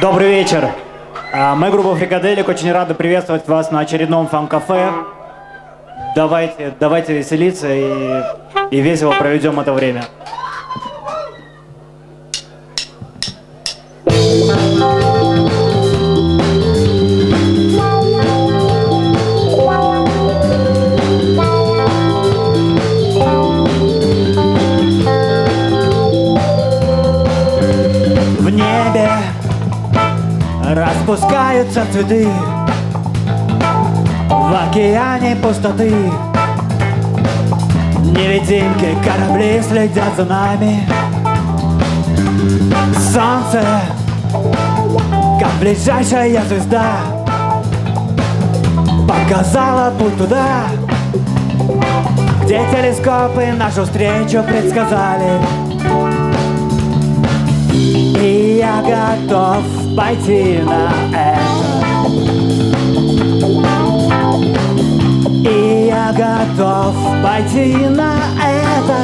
Добрый вечер. А, Мы, группа Фрикаделик, очень рады приветствовать вас на очередном фан-кафе. Давайте, давайте веселиться и, и весело проведем это время. Распускаются цветы В океане пустоты. Невидимки корабли следят за нами. Солнце, как ближайшая звезда Показала путь туда Где телескопы нашу встречу предсказали. И я готов пойти на это И я готов пойти на это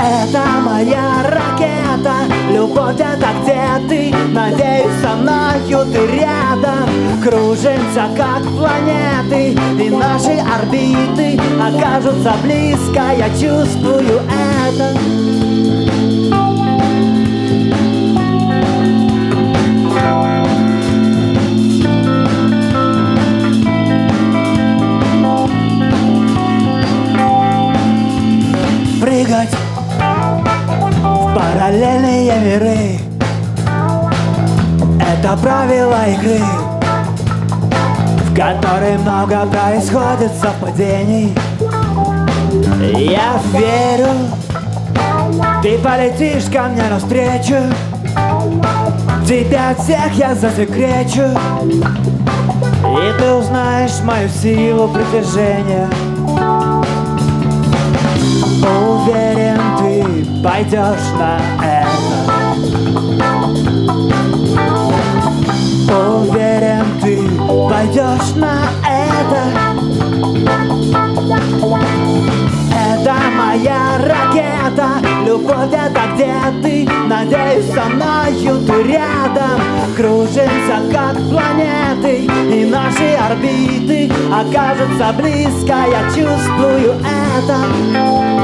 Это моя ракета. Любовь это где ты? Надеюсь, со мною ты рядом. Кружимся, как планеты. И наши орбиты окажутся близко. Я чувствую это прыгать. В параллельные миры. Это правило игры В которой много происходит совпадений. Я верю Ты полетишь ко мне навстречу. Тебя всех я засекречу. И ты узнаешь мою силу притяжения Уверен, ты пойдешь на это. Уверен, ты пойдешь на это. Это моя ракета. Любовь это где ты? Надеюсь, со мною ты рядом. Кружимся, как планеты. И наши орбиты окажутся близко. Я чувствую это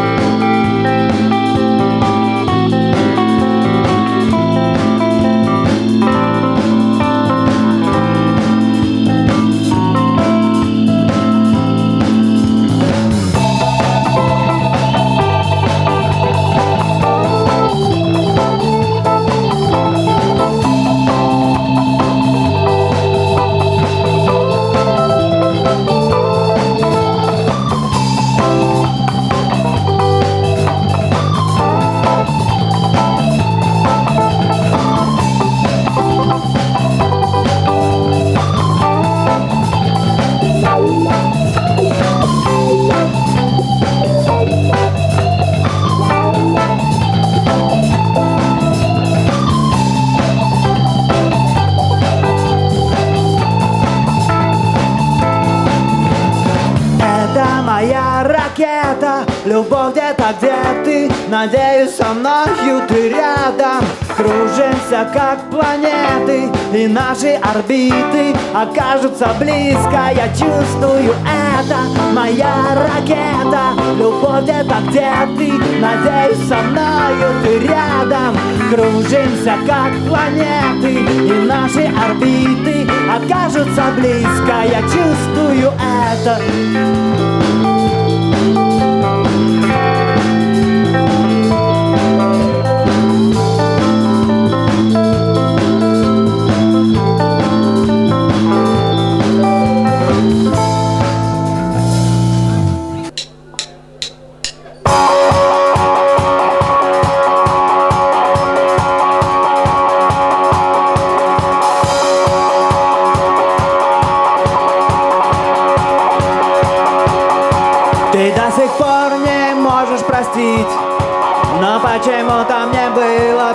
ракета. Любовь где-то, где ты? Надеюсь, со мною ты рядом. Кружимся, как планеты. И наши орбиты окажутся близко. Я чувствую это. Моя ракета. Любовь где-то, где ты? Надеюсь, со мною ты рядом. Кружимся, как планеты. И наши орбиты окажутся близко. Я чувствую это. Ты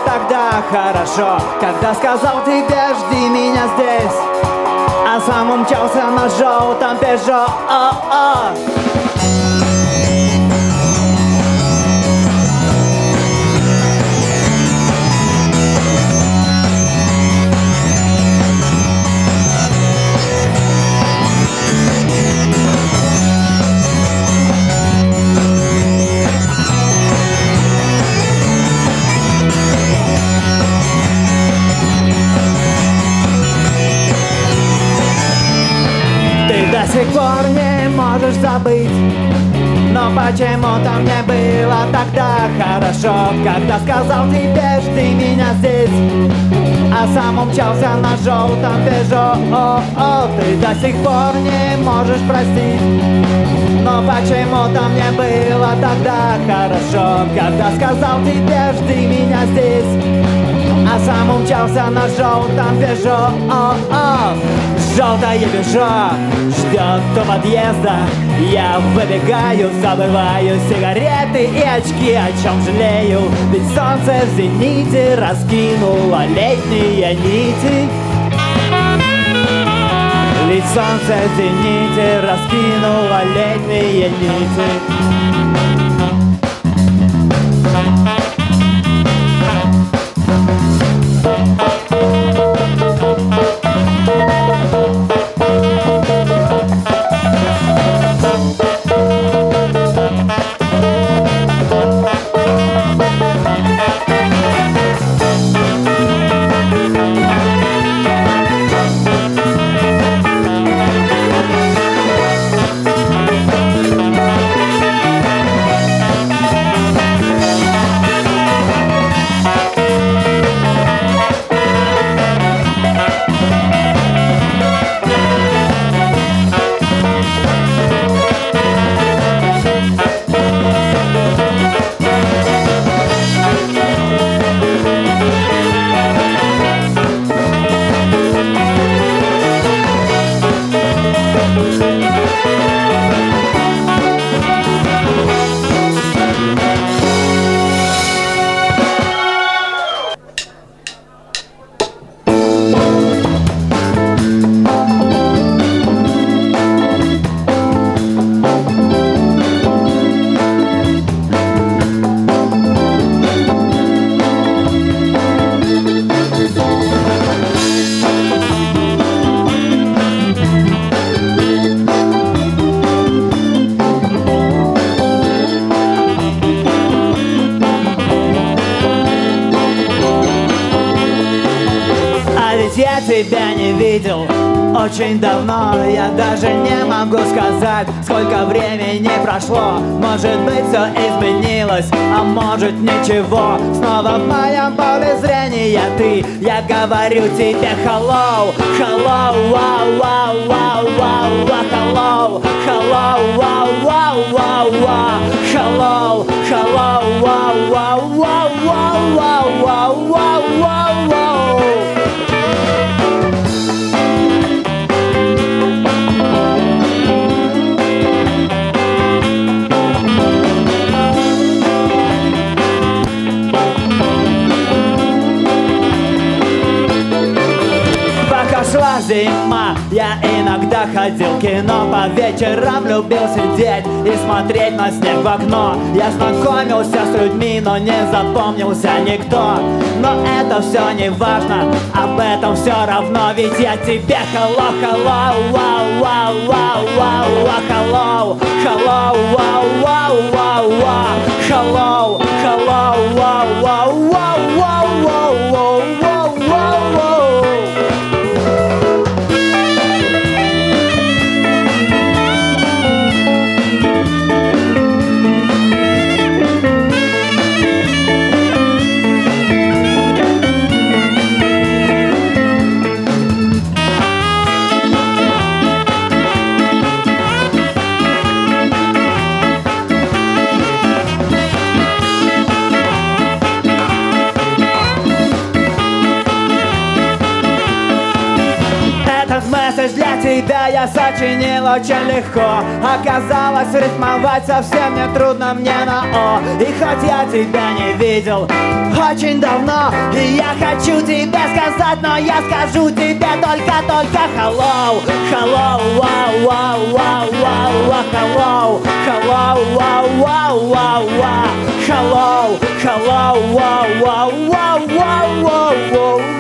тогда хорошо Когда сказал тебе жди меня здесь А сам умчался на желтом Пежо О-о. Сих пор не можешь забыть Но почему-то мне было тогда хорошо Когда сказал тебе, жди меня здесь А сам умчался на желтом Пежо о, о, Ты до сих пор не можешь простить Но почему-то мне было тогда хорошо Когда сказал тебе, жди меня здесь а сам умчался на желтом Пежо о -о. Желтое Пежо ждет до подъезда. Я выбегаю, забываю сигареты и очки О чем жалею, ведь солнце в зените Раскинуло летние нити. Ведь солнце в зените раскинуло летние нити прошло Может быть все изменилось, а может ничего Снова в моем поле зрения ты Я говорю тебе hello, hello, wow, wow, wow, wow, wow Hello, hello, wow, wow, wow, wow Hello, hello, wow, wow, wow, wow, wow, wow, wow я иногда ходил в кино По вечерам любил сидеть и смотреть на снег в окно. Я знакомился с людьми, но не запомнился никто. Но это все не важно, об этом все равно. Ведь я тебе hello, hello, wow, wow, wow, wow, wow, hello Hello, wow, wow, wow, wow Hello, сочинил очень легко Оказалось, рифмовать совсем не трудно мне на О И хоть я тебя не видел очень давно И я хочу тебе сказать, но я скажу тебе только-только Hello, hello, wow, wow, wow, wow, wow, hello Hello, wow, wow, wow, wow Hello, hello, wow, wow, wow, wow, wow, wow, wow,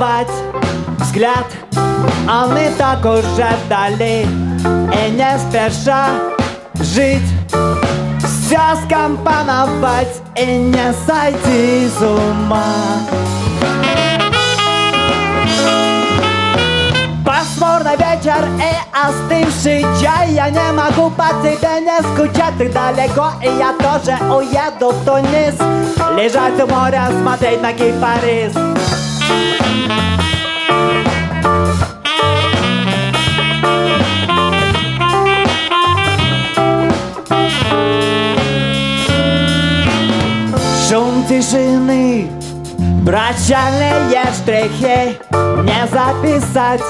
оторвать взгляд Он и так уже вдали И не спеша жить. Все скомпоновать и не сойти с ума. Пасмурный вечер и остывший чай Я не могу по тебе не скучать Ты далеко, и я тоже уеду в Тунис Лежать у моря, смотреть на кипарис Шум тишины, прощальные штрихи Не записать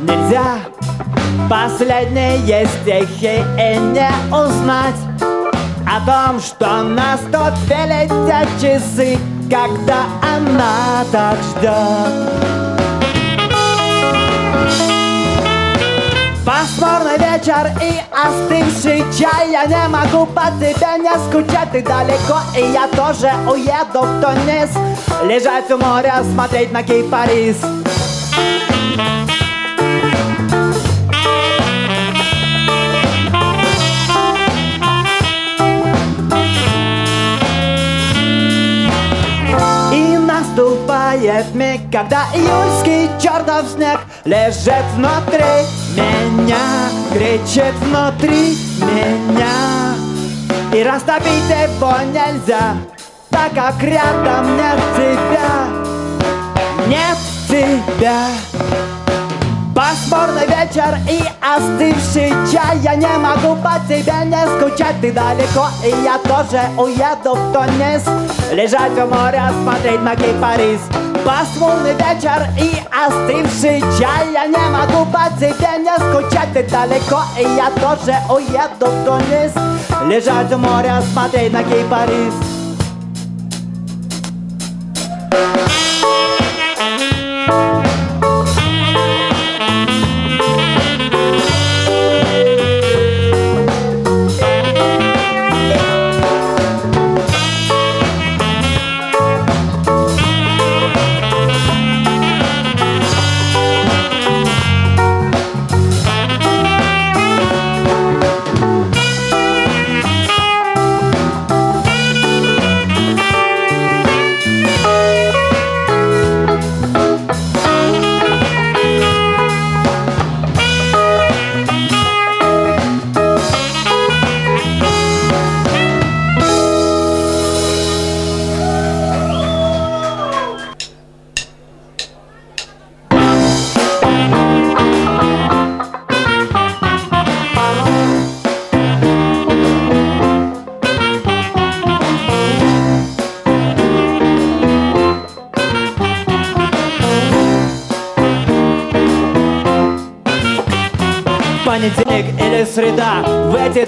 нельзя Последние стихи и не узнать О том, что наступили те часы Когда она так ждет Пасмурный вечер и остывший чай. Я не могу по тебе не скучать. Ты далеко, и я тоже уеду в Тунис. Лежать у моря, смотреть на кипарис. И наступает миг, когда июльский чертов снег Лежит внутри меня, кричит внутри меня. И растопить его нельзя, так как рядом нет тебя. Нет тебя Пасмурный вечер и остывший чай. Я не могу по тебе не скучать. Ты далеко, и я тоже уеду в Тунис. Лежать у моря, смотреть на кипарис Пасмурный вечер и остывший чай. Я не могу по тебе не скучать. Ты далеко, и я тоже уеду в Тунис. Лежать у моря, смотреть на кипарис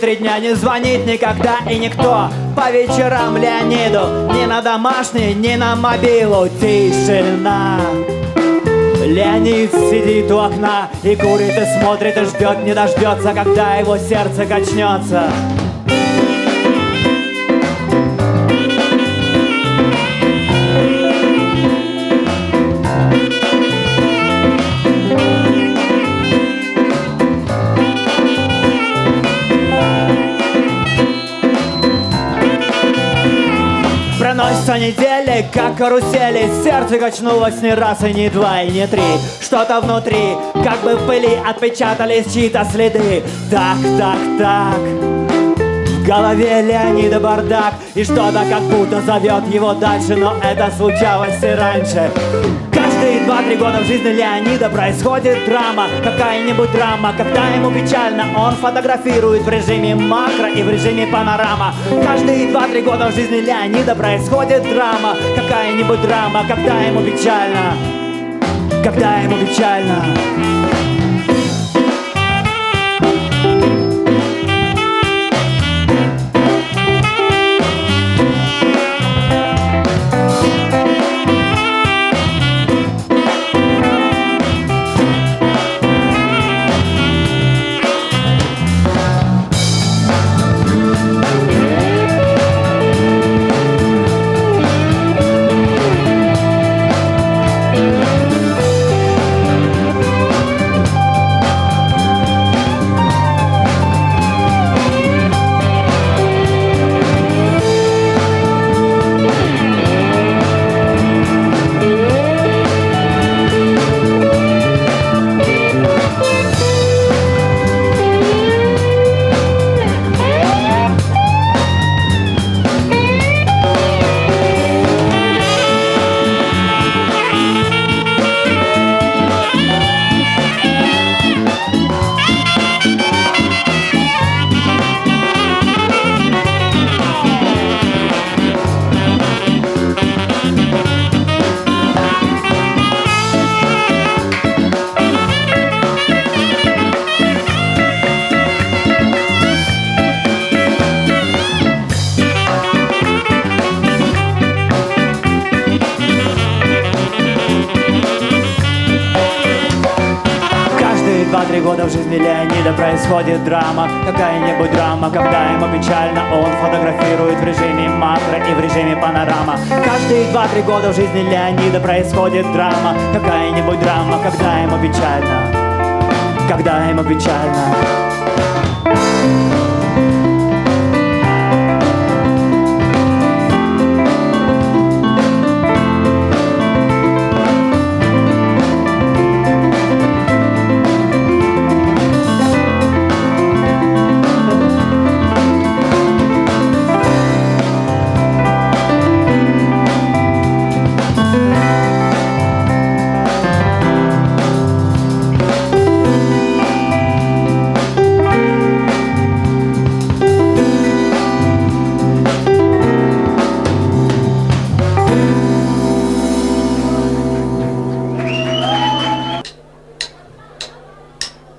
три дня не звонит никогда и никто. По вечерам Леониду Ни на домашний, ни на мобилу. Тишина Леонид сидит у окна и курит, и смотрит, и ждет, не дождется, когда его сердце качнется. Проносятся недели, как карусели. Сердце качнулось не раз и не два, и не три. Что-то внутри, как бы в пыли Отпечатались чьи-то следы. Так, так, так. В голове Леонида бардак. И что-то как будто зовет его дальше Но это случалось и раньше два-три года в жизни Леонида происходит драма Какая-нибудь драма, когда ему печально Он фотографирует в режиме макро и в режиме панорама. Каждые два-три года в жизни Леонида происходит драма Какая-нибудь драма, когда ему печально Когда ему печально панорама. Каждые два-три года в жизни Леонида происходит драма. Какая-нибудь драма, когда ему печально. Когда ему печально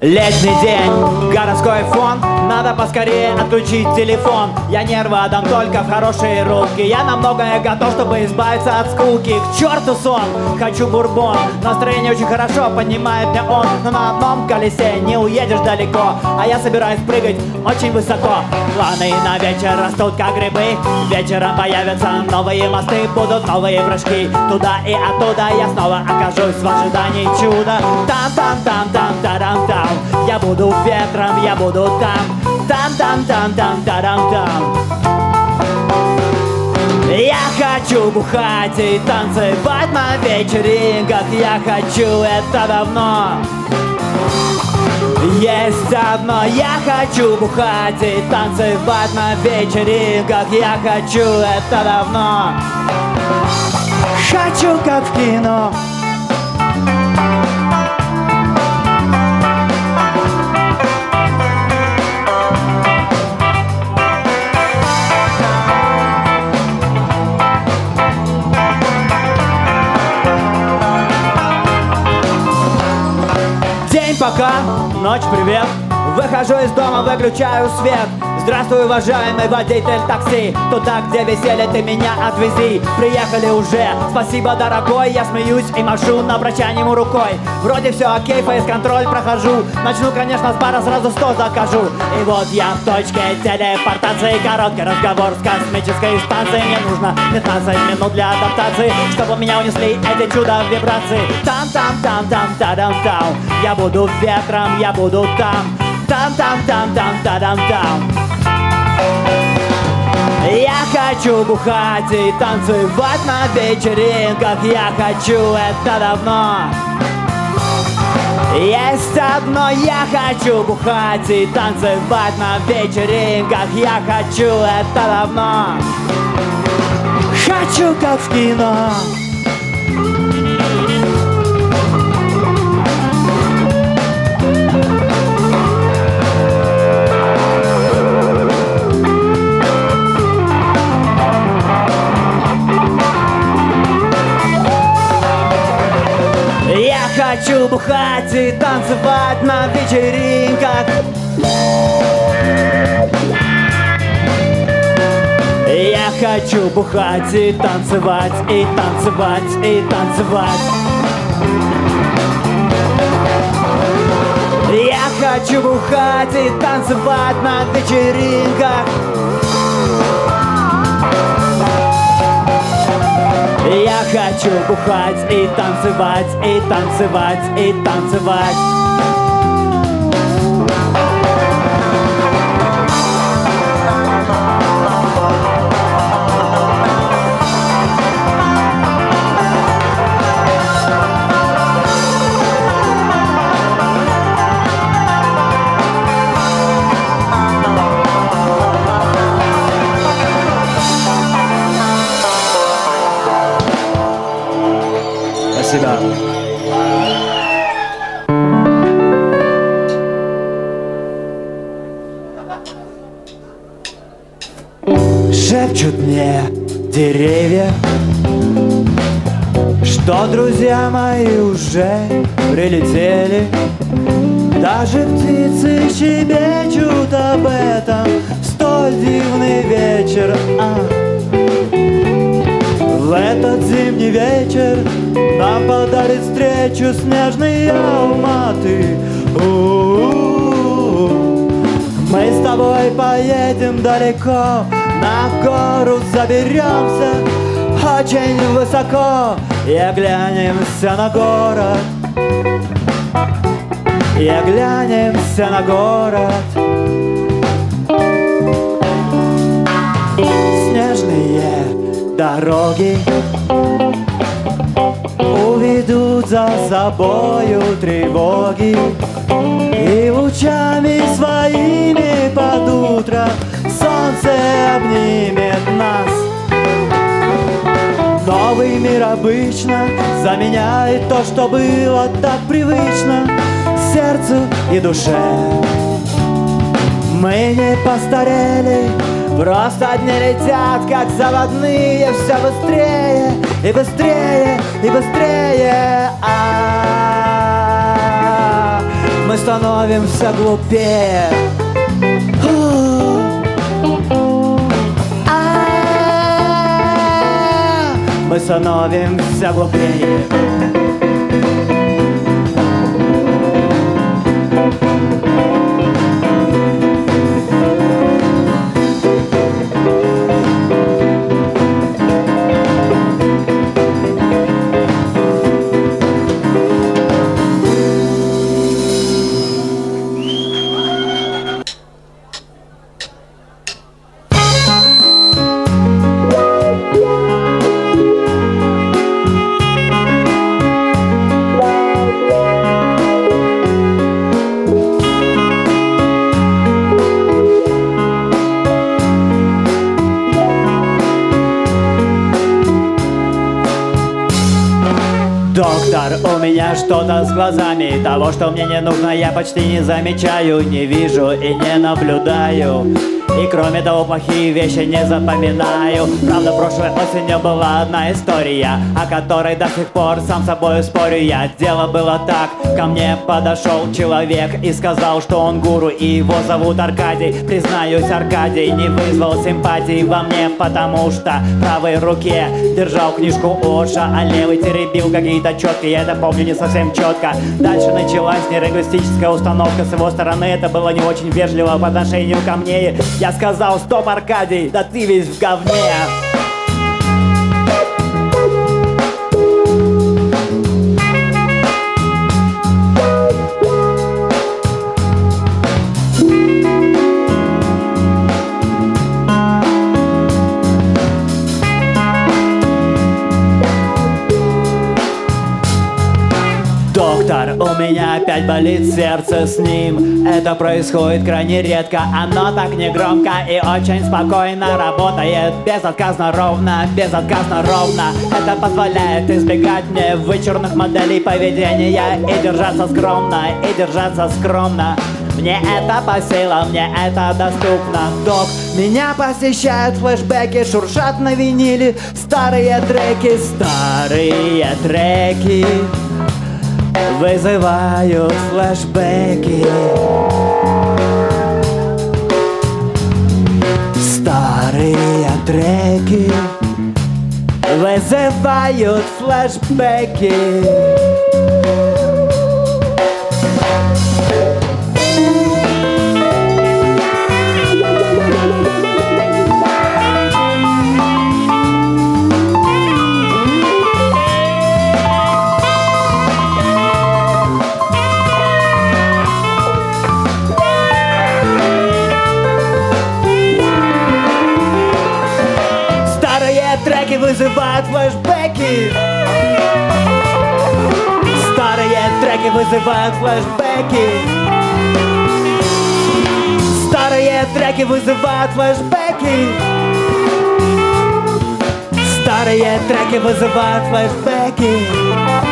Летний день, городской фон Надо поскорее отключить телефон. Я нервы отдам только в хорошие руки. Я на многое готов, чтобы избавиться от скуки. К черту сон, хочу бурбон. Настроение очень хорошо, понимает меня он. Но на одном колесе не уедешь далеко. А я собираюсь прыгать очень высоко. Планы на вечер растут как грибы. Вечером появятся новые мосты Будут новые прыжки. Туда и оттуда я снова окажусь В ожидании чуда. Там-там-там-там-тарам-там Я буду ветром, я буду там. Там-там-там-там-тарам-там я хочу бухать и танцевать на вечеринках. Я хочу это давно. Есть одно, я хочу бухать и танцевать на вечеринках. Я хочу это давно. Хочу как в кино ночь привет. Выхожу из дома, выключаю свет Здравствуй, уважаемый водитель такси. Туда, где веселье, ты меня отвези. Приехали уже, спасибо, дорогой. Я смеюсь и машу на прощание ему рукой. Вроде все окей, фейс-контроль прохожу. Начну, конечно, с бара, сразу сто закажу. И вот я в точке телепортации. Короткий разговор с космической станцией Мне нужно 15 минут для адаптации Чтобы меня унесли эти чудо вибрации. Там-там-там-там-та-дам-там Я буду ветром, я буду там. Там-там-там-там-та-дам-там я хочу бухать и танцевать на вечеринках Я хочу это давно. Есть одно, я хочу бухать и танцевать на вечеринках Я хочу это давно. Хочу как в кино хочу бухать и танцевать на вечеринках. Я хочу бухать и танцевать, и танцевать, и танцевать. Я хочу бухать и танцевать на вечеринках хочу бухать и танцевать, и танцевать, и танцевать уже прилетели. Даже птицы щебечут об этом столь дивный вечер. А, в этот зимний вечер нам подарит встречу снежный Алматы. У-у-у. Мы с тобой поедем далеко, на гору заберемся очень высоко И оглянемся на город. И оглянемся на город. Снежные дороги Уведут за собою тревоги И лучами своими под утро Солнце обнимет нас Новый мир обычно заменяет то, что было так привычно сердцу и душе. Мы не постарели, просто дни летят, как заводные, все быстрее и быстрее и быстрее. А-а-а, мы становимся глупее. Мы становимся глупее. У меня что-то с глазами. Того, что мне не нужно, я почти не замечаю Не вижу и не наблюдаю и кроме того, плохие вещи не запоминаю. Правда, прошлой осенью была одна история О которой до сих пор сам собой спорю. Я Дело было так, ко мне подошел человек И сказал, что он гуру и его зовут Аркадий. Признаюсь, Аркадий не вызвал симпатии во мне Потому что в правой руке держал книжку Оша А левый теребил какие-то четки. Я это помню не совсем четко. Дальше началась нерегулистическая установка С его стороны. Это было не очень вежливо по отношению ко мне я сказал, стоп, Аркадий, да ты весь в говне. У меня опять болит сердце с ним. Это происходит крайне редко Оно так негромко и очень спокойно работает. Безотказно ровно, безотказно ровно. Это позволяет избегать мне вычурных моделей поведения И держаться скромно, и держаться скромно. Мне это по силам, мне это доступно. Док, меня посещают флешбеки Шуршат на виниле старые треки Старые треки вызывают флешбеки Старые треки вызывают флешбеки Вызывают флешбеки. Старые треки вызывают флешбеки. Старые треки вызывают флешбеки. Старые треки вызывают флешбеки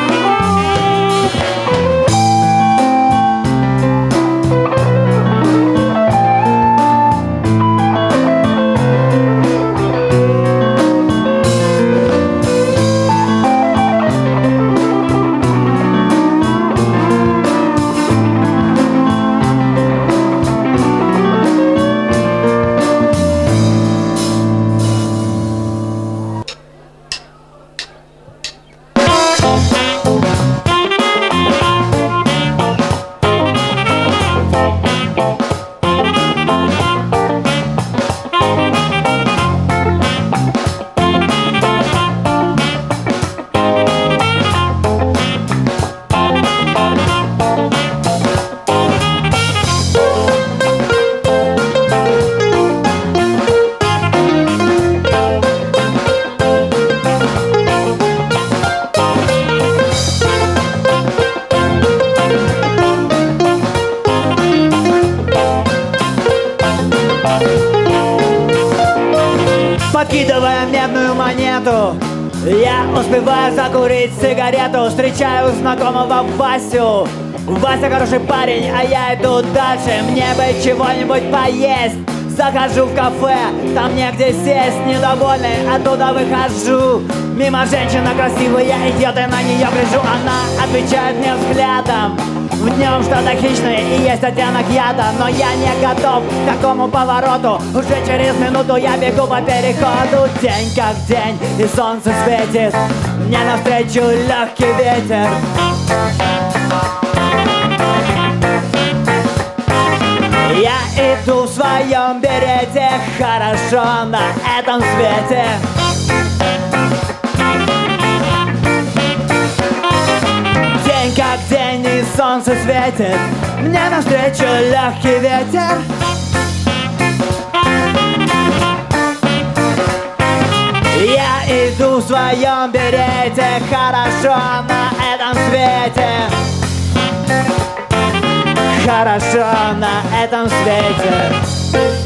Откладывая медную монету. Я успеваю закурить сигарету. Встречаю знакомого Васю. Вася хороший парень, а я иду дальше. Мне бы чего-нибудь поесть. Захожу в кафе, там негде сесть Недовольный, оттуда выхожу. Мимо женщина красивая идет, и на нее гляжу Она отвечает мне взглядом в нем что-то хищное и есть оттенок яда Но я не готов к такому повороту. Уже через минуту я бегу по переходу День как день и солнце светит. Мне навстречу легкий ветер. Я иду в своем берете Хорошо на этом свете солнце светит Мне навстречу легкий ветер. Я иду в своем берете Хорошо на этом свете. Хорошо на этом свете